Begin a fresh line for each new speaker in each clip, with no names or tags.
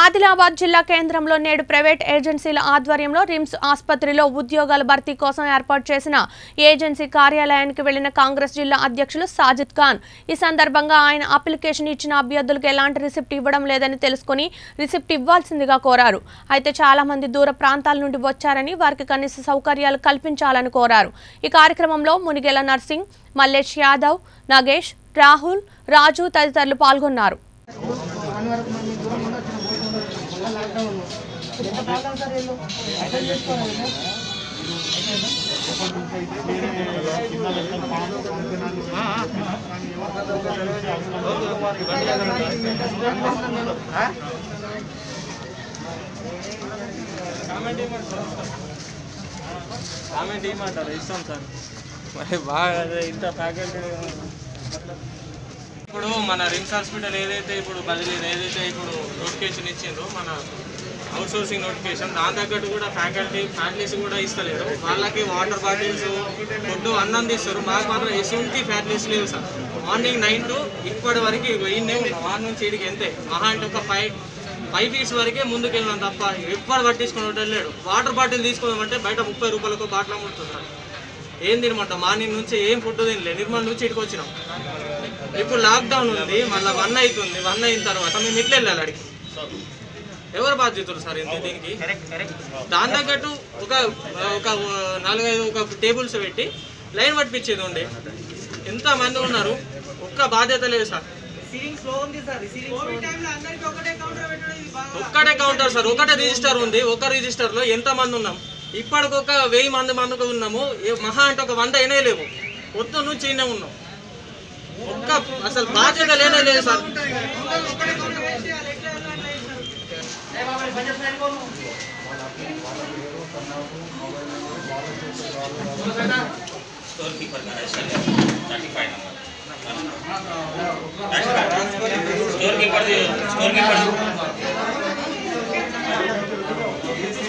ఆదిలాబాద్ జిల్లా కేంద్రంలో నేడు ప్రైవేట్ ఏజెన్సీల ఆధ్వర్యంలో రిమ్స్ ఆసుపత్రిలో ఉద్యోగాల భర్తీ కోసం ఏర్పాటు చేసిన ఏజెన్సీ కార్యాలయానికి వెళ్ళిన కాంగ్రెస్ జిల్లా అధ్యక్షులు సాజిద్ ఖాన్. ఈ సందర్భంగా ఆయన అప్లికేషన్ ఇచ్చిన అభ్యర్థులకు ఎలాంటి రిసిప్ట్ ఇవ్వడం లేదని తెలుసుకుని రిసిప్ట్ ఇవ్వాల్సిందిగా కోరారు. అయితే చాలా మంది దూర ప్రాంతాల నుండి వచ్చారని వారికి కనీస సౌకర్యాలు కల్పించాలని కోరారు. ఈ కార్యక్రమంలో మునిగెల నర్సింగ్ మల్లేష్ యాదవ్ నగేష్ రాహుల్ రాజు తదితరులు పాల్గొన్నారు.
కామెంట్ ఏమంటారు? ఇస్తాం సార్. మరి బాగా అదే ఇంత ఫ్యాకల్టీ ఇప్పుడు మన రిమ్స్ హాస్పిటల్ ఏదైతే ఇప్పుడు బదిలీ ఏదైతే ఇప్పుడు నోటిఫికేషన్ ఇచ్చిందో మన అవుట్సోర్సింగ్ నోటిఫికేషన్ దాని తగ్గట్టు కూడా ఫ్యాకల్టీ ఫ్యాకల్టీస్ కూడా ఇస్తలేరు. వాళ్ళకి వాటర్ బాటిల్స్ ఫుడ్ అన్నం తీస్తారు. మాకు మాత్రం ఎటువంటి ఫ్యాకల్టీస్ లేవు సార్. మార్నింగ్ నైన్ టు ఇప్పటి వరకు ఈయనే ఉన్నాం వారి నుంచి ఇడికి ఎంతే మహా అంటే ఒక ఫైవ్ ఫైవ్ ఫీట్స్ వరకే ముందుకు వెళ్ళినాం తప్ప ఎప్పుడు పట్టించుకుని వెళ్ళాడు వాటర్ బాటిల్ తీసుకుందామంటే బయట ముప్పై రూపాయలకు బాటిల్ అమ్ముతుంది సార్. ఏం తినమంటాం మార్నింగ్ నుంచి ఏం ఫుడ్ తినలే? నిర్మల్ నుంచి ఇటుకు వచ్చినాం. ఇప్పుడు లాక్డౌన్ ఉంది మళ్ళీ వన్ అవుతుంది వన్ అయిన తర్వాత మేము ఇట్లా వెళ్ళాలి అడిగి ఎవరు బాధ్యతలు సార్ ఇంత దీనికి? దాని తగ్గట్టు ఒక ఒక నాలుగైదు ఒక టేబుల్స్ పెట్టి లైన్ పట్టించేది ఉండే. ఎంత మంది ఉన్నారు? ఒక్క బాధ్యత లేదు సార్. ఒక్కటే కౌంటర్ సార్ ఒకటే రిజిస్టర్ ఉంది. ఒక రిజిస్టర్లో ఎంత మంది ఉన్నాం? ఇప్పటికొక వెయ్యి మంది మందికి ఉన్నాము. మహా అంటే ఒక వంద వినేయలేము పొద్దు నుంచి ఈయన ఉన్నాం. ఒక్క అసలు బాధ్యత లేనే లేదు
sir. Store keeper store keeper store keeper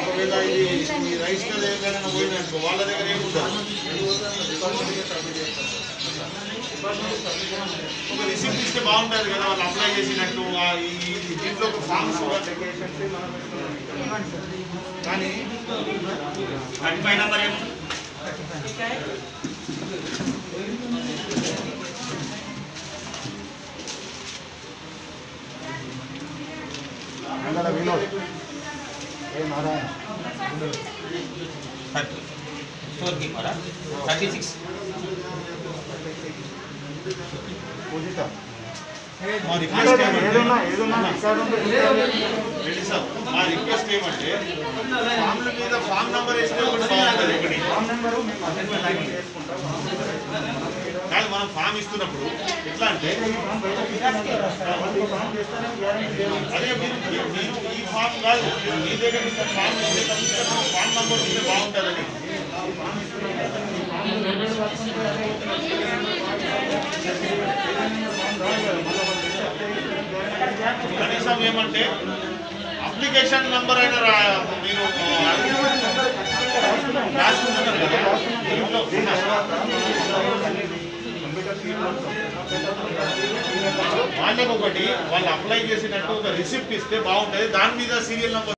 ఒకవేళ ఇది వాళ్ళ దగ్గర ఏముండదు ఒక ఇస్తే బాగుంటుంది కదా వాళ్ళు అప్లై చేసినట్టు దీంట్లో ఫామ్స్ కానీ వినోద్.
థర్టీ స్టోర్ కీపరా థర్టీ
సిక్స్ మా రిక్వెస్ట్ మా రిక్వెస్ట్ ఏమంటే ఫామ్ల మీద ఫామ్ నెంబర్ వేస్తే కూడా బాగుంటుంది ఒకటి
ఫామ్ నెంబర్
మనం ఫామ్ ఇస్తున్నప్పుడు ఎట్లా అంటే అదే మీరు మీరు- ఈ ఫామ్ కాదు మీ దగ్గర ఫామ్ ఇస్తే ఫామ్ నంబర్ ఉంటే బాగుంటుందని. కనీసం ఏమంటే అప్లికేషన్ నంబర్ అయినా మీరు రాసుకుంటున్నారు కదా. వాళ్ళకి ఒకటి వాళ్ళు అప్లై చేసినట్టు ఒక రిసిప్ట్ ఇస్తే బాగుంటుంది. దాని మీద సీరియల్ నెంబర్